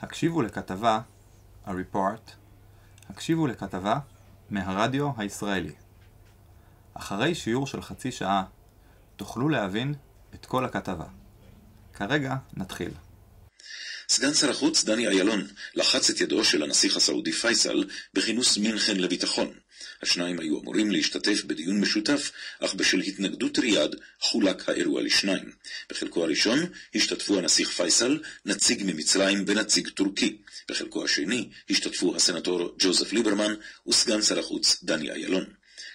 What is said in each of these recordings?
הקשיבו לכתבה, a report, הקשיבו לכתבה מהרדיו הישראלי. אחרי שיעור של חצי שעה תוכלו להבין את כל הכתבה. כרגע נתחיל. סגן שר החוץ דני אילון לחץ את ידו של הנסיך הסעודי פייסל בכינוס מינכן לביטחון. השניים היו אמורים להשתתף בדיון משותף, אך בשל התנגדות ריאד חולק האירוע לשניים. בחלקו הראשון השתתפו הנסיך פייסל, נציג ממצרים ונציג טורקי. בחלקו השני השתתפו הסנטור ג'וזף ליברמן וסגן שר החוץ דני אילון.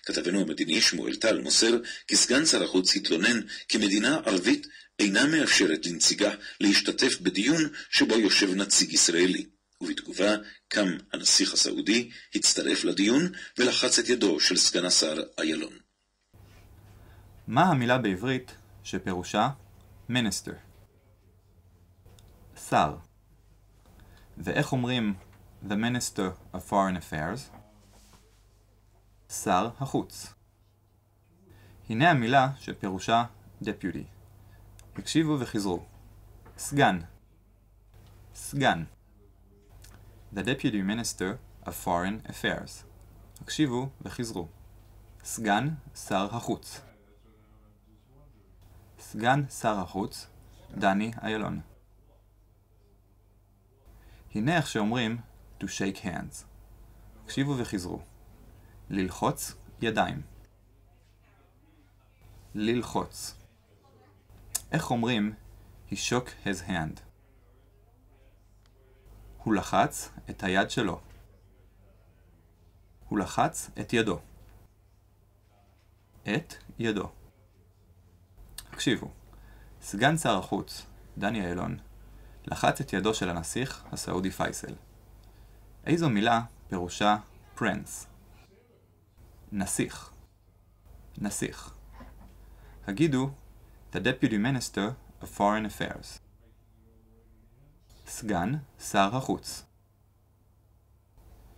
כתבנו המדיני שמואל טל מוסר כי סגן שר החוץ התלונן כי מדינה ערבית אינה מאפשרת לנציגה להשתתף בדיון שבו יושב נציג ישראלי. ובתגובה קם הנסיך הסעודי, הצטרף לדיון ולחץ את ידו של סגן השר איילון. מה המילה בעברית שפירושה מיניסטר? שר. ואיך אומרים The Minister of Foreign Affairs? שר החוץ. הנה המילה שפירושה Deputy. הקשיבו וחזרו. סגן. סגן. The Deputy Minister of Foreign Affairs. הקשיבו וחזרו. סגן שר החוץ. סגן שר החוץ, דני איילון. הנה איך שאומרים to shake hands. הקשיבו וחזרו. ללחוץ ידיים. ללחוץ. איך אומרים he shook his hand? הוא לחץ את היד שלו. הוא לחץ את ידו. את ידו. הקשיבו, סגן שר החוץ, דני אילון, לחץ את ידו של הנסיך הסעודי פייסל. איזו מילה פירושה פרנס? נסיך. נסיך. הגידו The Deputy Minister of Foreign Affairs. סגן שר החוץ.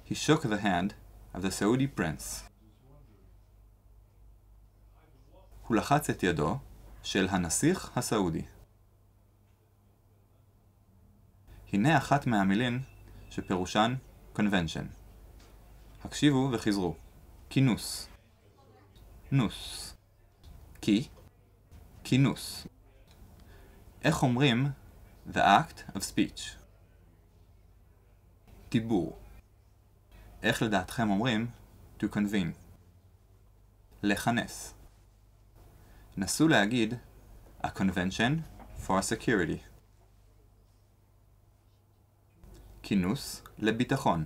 He shook the hand of the Saudi prince. הוא לחץ את ידו של הנסיך הסעודי. הנה אחת מהמילים שפירושן convention. הקשיבו וחזרו. כינוס. נוס. כי. כינוס. איך אומרים the act of speech? דיבור. איך לדעתכם אומרים to convene? לכנס. נסו להגיד a convention for security. כינוס לביטחון.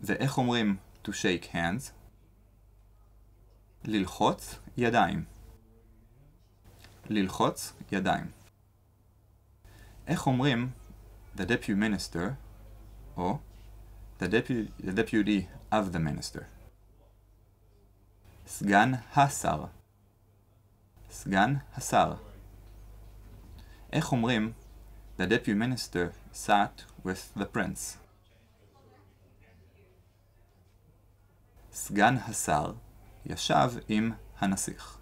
ואיך אומרים to shake hands? ללחוץ ידיים. ללחוץ ידיים. איך אומרים the deputy minister או the deputy, the deputy of the minister? סגן השר. סגן השר. איך אומרים the deputy minister sat with the prince? סגן השר ישב עם הנסיך.